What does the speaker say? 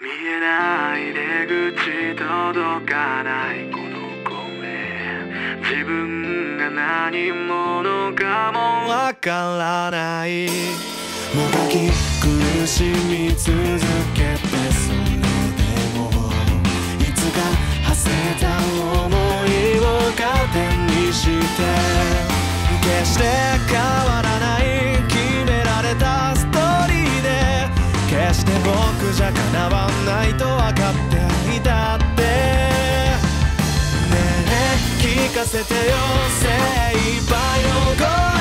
見えない出口届かない。この声自分が何者かもわからない。もがき苦しみ続けてそれでもいつか馳せた想いを糧にして決してじゃ叶わないと分かっていたって。ねえ聞かせてよ精一杯を超